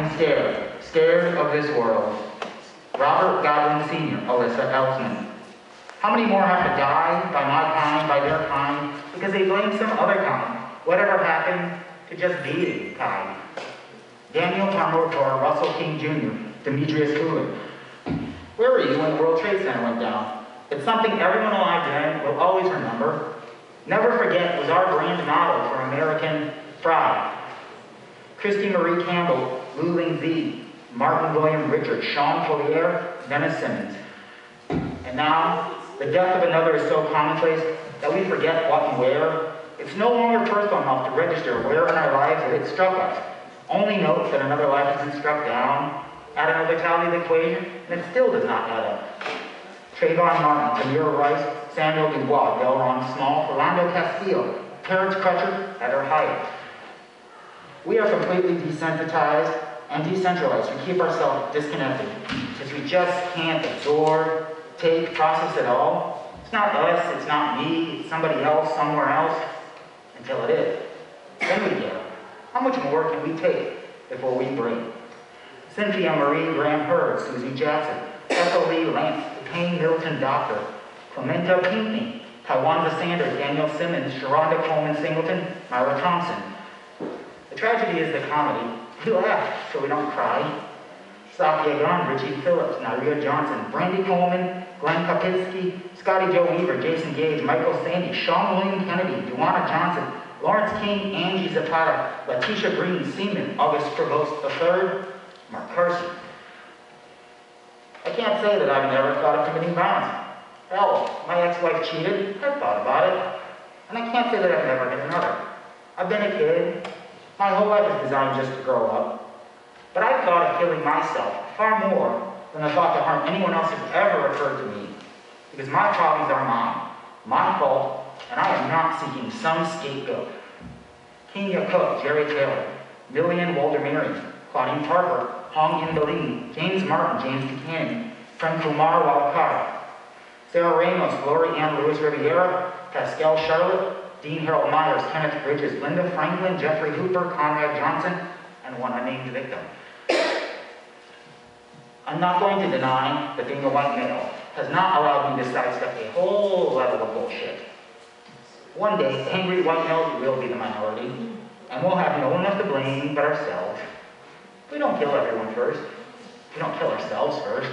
and scared, scared of this world. Robert Godwin Sr., Alyssa Elsman. How many more have to die by my kind, by their kind, because they blame some other kind, whatever happened to just being kind? Daniel Palmore Russell King Jr., Demetrius Hewlett. Where were you when the World Trade Center went down? It's something everyone alive then will always remember. Never forget was our brand motto for American pride. Christy Marie Campbell, Lu Lingzi, Martin William Richard, Sean Collier, Dennis Simmonds. And now, the death of another is so commonplace that we forget what and where. It's no longer personal enough to register where in our lives it struck us. Only note that another life has been struck down, add another tally to the equation, and it still does not add up. Trayvon Martin, Tamir Rice, Samuel DuBose, Delron Small, Philando Castillo, Terrence Crutcher at her height. We are completely desensitized and decentralized. We keep ourselves disconnected because we just can't absorb, take, process it all. It's not us, it's not me, it's somebody else, somewhere else, until it is. Then we get. How much more can we take before we break? Cynthia Marie Graham Hurd, Susie Jackson, Ethel Lee Lance, Payne Milton Doctor, Clementa Pinckney, Tywanza Sanders, Daniel Simmons, Sharonda Coleman Singleton, Myra Thompson. The tragedy is the comedy. Laugh so we don't cry. Satya Gunn, Richie Phillips, Naria Johnson, Brandy Coleman, Glenn Kapitsky, Scotty Joe Weaver, Jason Gage, Michael Sandy, Sean William Kennedy, Duana Johnson, Lawrence King, Angie Zapata, Letitia Green, Seaman, August Provost III, Mark Carson. I can't say that I've never thought of committing violence. Hell, my ex-wife cheated, I thought about it. And I can't say that I've never hit another. I've been a kid. My whole life is designed just to grow up. But I've thought of killing myself far more than the thought to harm anyone else has ever occurred to me. Because my problems are mine, my fault, and I am not seeking some scapegoat. Kenya Cook, Jerry Taylor, Lillian Walter Marion, Claudine Parker, Hong Yin James Martin, James Buchanan, Premkumar Walekar, Sarah Ramos, Gloria Ann Lewis Riviera, Pascal Charlot, Dean Harold Meyers, Kenneth Bridges, Linda Franklin, Jeffrey Hooper, Conrad Johnson, and one unnamed victim. I'm not going to deny that being a white male has not allowed me to sidestep a whole level of bullshit. One day, angry white males will be the minority, and we'll have no one else to blame but ourselves. We don't kill everyone first. We don't kill ourselves first.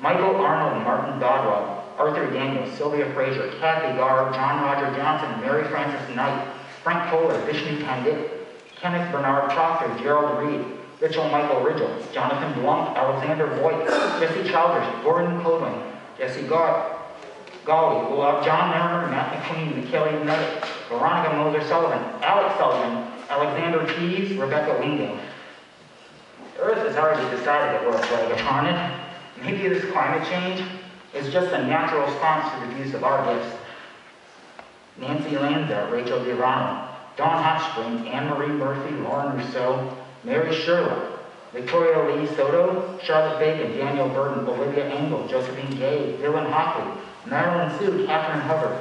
Michael Arnold, Martin Dodwell, Arthur Daniels, Sylvia Fraser, Kathy Garb, John Roger Johnson, Mary Frances Knight, Frank Kohler, Vishnu Pandit, Kenneth Bernard Proctor, Gerald Reed, Rachel Michael Ridgel, Jonathan Blunt, Alexander Voigt, Jesse Childers, Gordon Cowden, Jesse Gard, Golly, John Merrimer, Matt McQueen, McKelly Nutt, Veronica Moser Sullivan, Alex Sullivan, Alexander Teves, Rebecca Wingo. Earth has already decided that we're a plague upon it. Maybe this climate change is just a natural response to the views of our gifts. Nancy Lanza, Rachel DiRano, Dawn Hochsprung, Anne-Marie Murphy, Lauren Rousseau, Mary Sherlach, Victoria Leigh Soto, Charlotte Bacon, Daniel Barden, Olivia Engel, Josephine Gay, Dylan Hockley, Madeleine Hsu, Catherine Hubbard,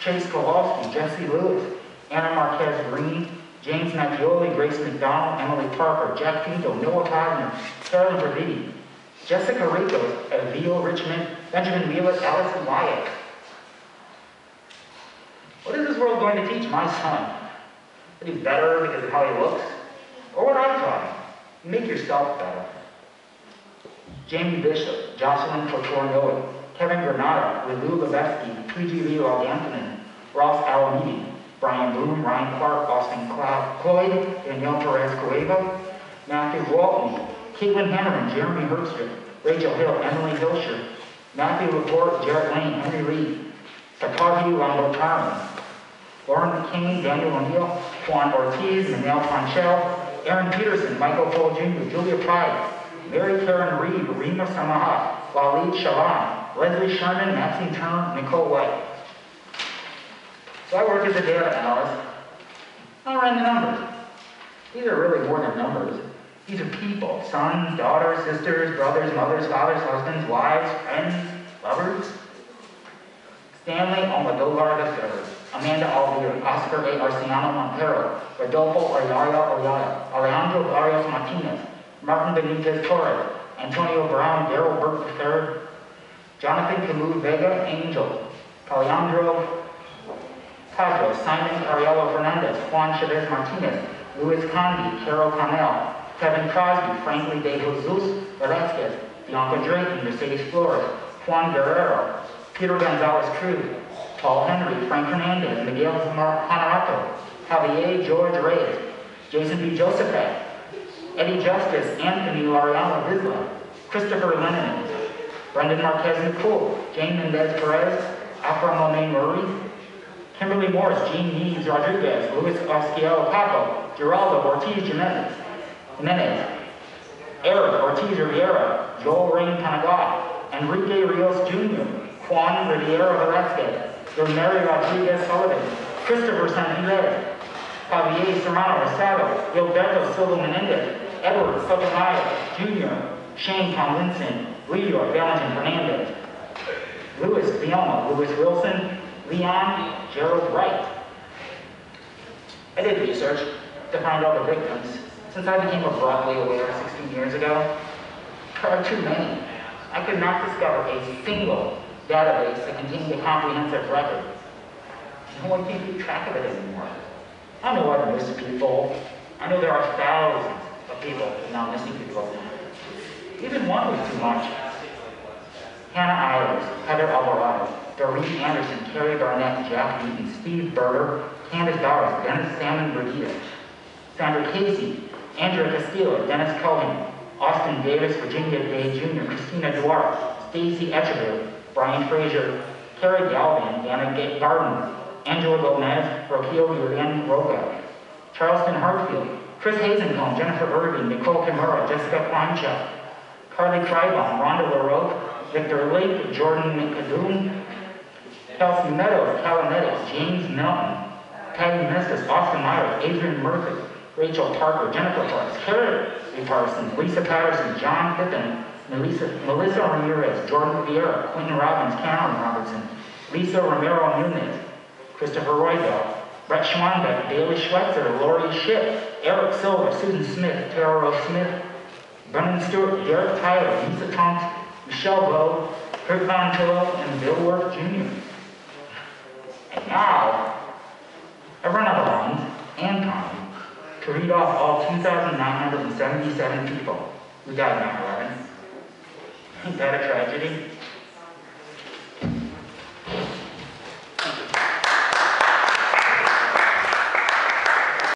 Chase Kowalski, Jesse Lewis, Ana Marquez-Greene, James Mattioli, Grace McDonnell, Emilie Parker, Jack Pinto, Noah Wagner, Caroline Previdi, Jessica Rico, Avielle Richman, Benjamin Wheeler, Allison Wyatt. What is this world going to teach my son? That he's better because of how he looks? Or what I taught him? Make yourself better. Jamie Bishop, Jocelyn Couture Kevin Granata, Lou Levesky, PGV Loganathan, Ross Alameddine, Brian Bluhm, Ryan Clark, Austin Cloud, Cloyd, Danielle Perez Cueva, Matthew Walton, Caitlin Hammaren, Jeremy Herbstritt, Rachel Hill, Emily Hilscher, Matthew Laporte, Jarrett Lane, Henry Reed, Takahi Lumbantoruan, Lauren McCain, Daniel O'Neill, Juan Ortiz, Minal Panchal, Erin Peterson, Michael Cole Jr., Julia Pryde, Mary Karen Read, Reema Samaha, Waleed Shaalan, Leslie Sherman, Maxine Turner, Nicole White. So I work as a data analyst. I ran the numbers. These are really more than numbers. These are people, sons, daughters, sisters, brothers, mothers, fathers, husbands, wives, friends, lovers. Stanley Almodovar III, Amanda Alvear, Oscar A. Aracena Montero, Rodolfo Oyaya Oyaya, Alejandro Barrios Martinez, Martin Benitez Torres, Antonio Brown, Daryl Burke III, Jonathan Camuy Vega Angel, Alejandro Padro, Simon Ariello Fernandez, Juan Chavez Martinez, Luis Conde, Carol Connell, Kevin Crosby, Franklin De Jesus Velasquez, Bianca Drayton, Mercedes Flores, Juan Guerrero, Peter Gonzalez Cruz, Paul Henry, Frank Hernandez, Miguel Honorato, Javier George Reyes, Jason B. Josaphat, Eddie Justice, Anthony Laureano Disla, Christopher Leinonen, Brendan Marquez McCool, Jane Mendez Perez, Afra Monet Murray, Kimberly Morris, Jean Nives Rodriguez, Luis Ocasio Capo, Geraldo Ortiz Jimenez, Jimenez, Eric Ortiz Riviera, Joel Rain Panagot, Enrique Rios Jr., Juan Riviera Velasquez, Rosemary Rodriguez Sullivan, Christopher Santiago, Xavier Serrano Rosado, Gilberto Silva Menendez, Edward Sotomayor Jr., Shane Tomlinson, Leroy Valentin Fernandez, Louis Leoma, Louis Wilson, Leon Gerald Wright. I did research to find all the victims. Since I became a broadly aware 16 years ago, there are too many. I could not discover a single database that contained a comprehensive record. No one can keep track of it anymore. I know I've missed people. I know there are thousands of people now missing people. Even one was too much. Hannah Iles, Heather Alvarado, Dorene Anderson, Carrie Barnette, Jack Newton, Steve Berger, Candace Doris, Dennis Salmon Berdita, Sandra Casey, Andrea Castilla, Dennis Cohen, Austin Davis, Virginia Day Jr., Christina Duarte, Stacee Etcheber, Brian Frazier, Keri Galvan, Dana Gardner, Angela Gomez, Rocio Julian Roca, Charleston Hartfield, Chris Hazencomb, Jennifer Irving, Nicole Kimura, Jessica Klymchuk, Carly Kreibaum, Rhonda LeRocque, Victor Lake, Jordan McIldoon, Kelsey Meadows, Calametics, James Melton, Patty Mestas, Austin Myers, Adrian Murphy, Rachel Parker, Jennifer Parks, Carrie Parsons, Lisa Patterson, John Phippen, Melissa, Melissa Ramirez, Jordan Vieira, Quinton Robbins, Cameron Robertson, Lisa Romero Nunez, Christopher Roybal, Brett Schwanbeck, Bailey Schweitzer, Lori Ship, Eric Silver, Susan Smith, Tara Rose Smith, Brendan Stewart, Derek Tyler, Lisa Tonks, Michelle Bowe, Kurt Von Tillow, and Bill Worth Jr. And now, I've run of and time to read off all 2,977 people who died 9-11. Ain't that a tragedy?